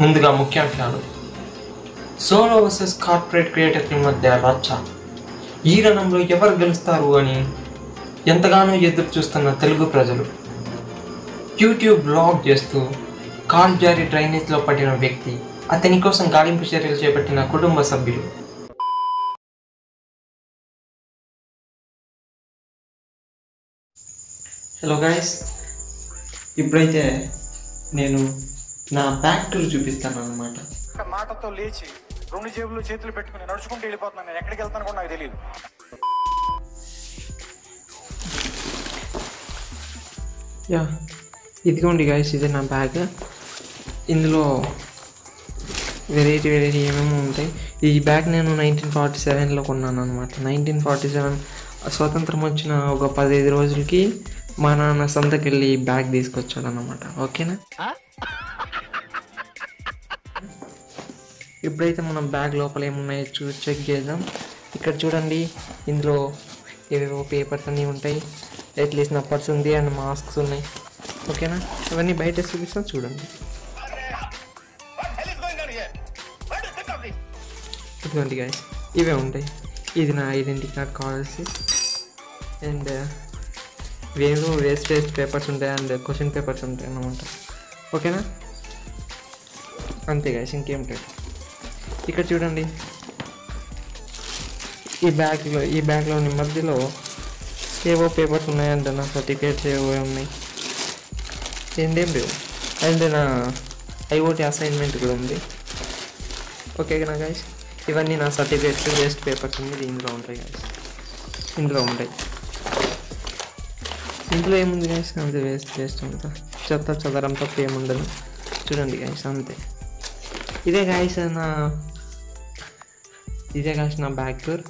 ముందుగా ముఖ్యాంశాలు solo versus corporate క్రియేటర్ల మధ్య రచ్చ ఈ రణంలో ఎవరు గెలుస్తారు అని ఎంతగానో ఎదురు చూస్తున్న తెలుగు ప్రజలు. యూట్యూబ్ బ్లాగ్ చేస్తూ కాల్ జారి డ్రైనేజ్లో పడిన వ్యక్తి అతని కోసం గాలింపు చర్యలు చేపట్టిన కుటుంబ సభ్యులు. హలో గైస్ ఇప్పుడైతే నేను నా బ్యాక్ టూర్ చూపిస్తాను అనమాట మాటతో లేచి రెండు జేబులు చేతులు పెట్టుకుని నడుచుకుంటూ వెళ్ళిపోతున్నాను. నేను ఎక్కడికి వెళ్తాను కూడా నాకు తెలియదు యా ఇదిగోండి గైస్ ఇది నా బ్యాగ్ ఇందులో వెరైటీ వెరైటీ ఏమేమో ఉంటాయి. ఈ బ్యాగ్ నేను నైన్టీన్ ఫార్టీ సెవెన్లో కొన్నాను అనమాట నైన్టీన్ ఫార్టీ సెవెన్ స్వతంత్రం వచ్చిన ఒక పదిహేను రోజులకి మా నాన్న సొంతకి వెళ్ళి ఈ బ్యాగ్ తీసుకొచ్చాడు అనమాట ఓకేనా ఇప్పుడైతే మనం బ్యాగ్ లోపల ఏమున్నాయో చూ చెక్ చేద్దాం. ఇక్కడ చూడండి ఇందులో ఏవేవో పేపర్స్ అన్నీ ఉంటాయి. అట్లీస్ట్ నప్పర్స్ ఉంది అండ్ మాస్క్స్ ఉన్నాయి. ఓకేనా? ఇవన్నీ బయట చూపిస్తాం చూడండి. ఇటువంటి గాయస్ ఇవే ఉంటాయి. ఇది నా ఐడెంటిటీ కార్డ్ కావాల్సి అండ్ వేరు వేస్ట్ వేస్ట్ పేపర్స్ ఉంటాయి అండ్ క్వశ్చన్ పేపర్స్ ఉంటాయి అన్నమాట. ఓకేనా? అంతే గాయస్ ఇంకేం లేదు. ఇక్కడ చూడండి. ఈ బ్యాగ్లో ఈ బ్యాగ్లోని మధ్యలో ఏవో పేపర్స్ ఉన్నాయంట నా సర్టిఫికేట్స్ ఏవో ఉన్నాయి ఏంటేం లేవు. అండ్ నా ఐఓటీ అసైన్మెంట్ కూడా ఉంది. ఓకే నా గాయస్ ఇవన్నీ నా సర్టిఫికేట్స్ వేస్ట్ పేపర్స్ అన్ని ఇందులో ఉంటాయి గాయస్ ఇందులో ఉంటాయి. ఇందులో ఏముంది గాయస్ అంతే వేస్ట్ వేస్ట్ అంతా. చెత్త చదరం తప్ప ఏముండదు. చూడండి గాయస్ అంతే. ఇదే గాయస్ నా ఇదే గాయస్ నా బ్యాక్ టూర్